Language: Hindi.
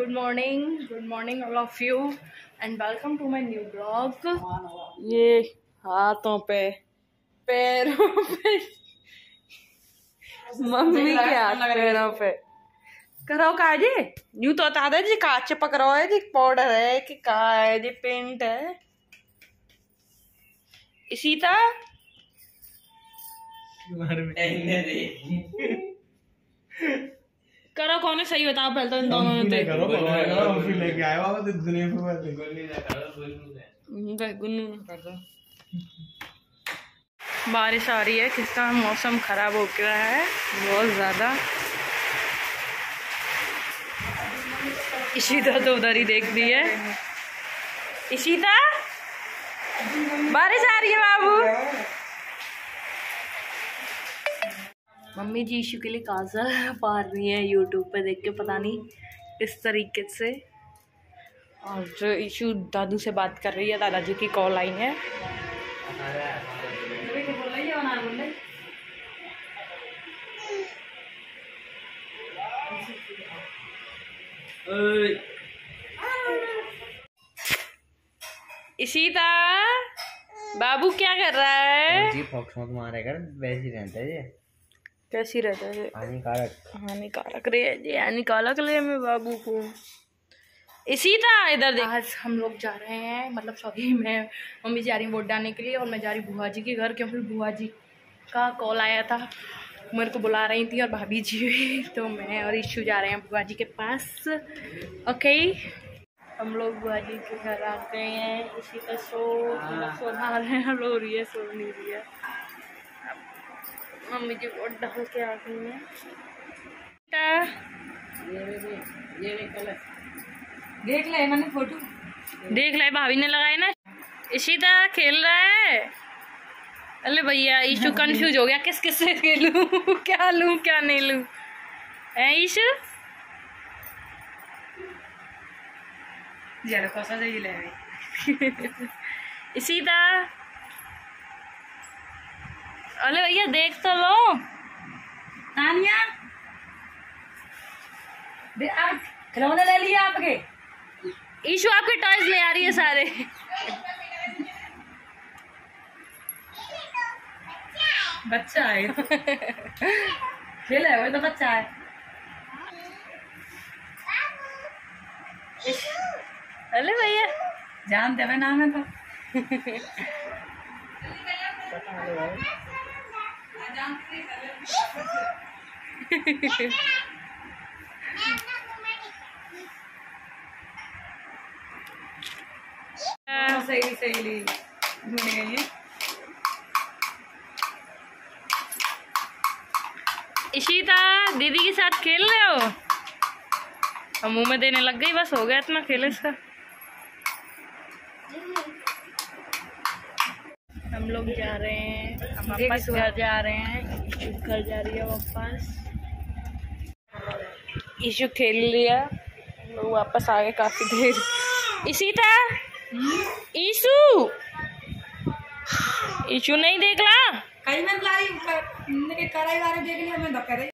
Good morning good morning all of you and welcome to my new blog ये हाथों पे पैरों पे मम्मी के हाथ पैरों पे। करो का जी यूँ तो बता दे जी काच चिपक रहा है जी पाउडर है कि का है जी पेंट है। इसी तरह। करो कौन है सही बताओ पहले तो इन दोनों में से। करो करो फिर लेके आए बाबा तो दुनिया में बात है बस गुन्नू ना। कर दो। बारिश आ रही है किसका मौसम खराब हो गया है? बहुत ज़्यादा। इशिता तो उधर ही देख दी है। इशिता बारिश आ रही है बाबू। मम्मी जी इशू के लिए काजल पार रही है यूट्यूब पे देख के पता नहीं किस तरीके से। और जो इशू दादू से बात कर रही है दादाजी की कॉल आई है। इशिता बाबू क्या कर रहा है? जी फॉक्स मत मारेगा वैसे ही रहता है ये। कैसी रहता है? हानिकारक। हानिकारक रे जी हानिकारक ले मैं बाबू को। इसी था इधर देख। आज हम लोग जा रहे हैं मतलब सॉरी मैं मम्मी जा रही हूँ वोट डालने के लिए और मैं जा रही हूँ बुआ जी के घर क्योंकि बुआ जी का कॉल आया था। मेरे को बुला रही थी और भाभी जी भी। तो मैं और इशू जा रहे हैं बुआ जी के पास। ओके हम लोग बुआ जी के घर आ गए हैं। इसी का सो मतलब सो नहा रहे हैं रो रही है सो नहीं रही है। मम्मी जी वोट डाल के आ गई हैं देख ले मैंने फ़ोटो। देख ले भाभी ने लगाए ना। इशिता खेल रहा है। अरे भैया ईशु कंफ्यूज हो गया। किस किस से खेलूं? क्या लूँ क्या नहीं लूँ? है ईशु? जरा कैसा ले। इशिता अरे भैया, देख तो लो। तानिया खिलौने ले लिए आपके? ईशु आपके टॉयज ले आ रही है सारे। बच्चा है। खेल है, वो तो बच्चा है। अरे भैया जानते हुए नाम है तो। सही सही इशिता, दीदी के साथ खेल रहे हो? और मुँह में देने लग गई, बस हो गया इतना खेल इसका हम लोग जा रहे हैं। हम वापस घर जा रहे हैं। इशू घर जा रही है वापस। इशू खेल लिया। लोग वापस आ गए काफ़ी देर। इसी था ईशु! ईशु नहीं देख ला। कहीं मैं लाई कढ़ाई वाले देख लिया मैं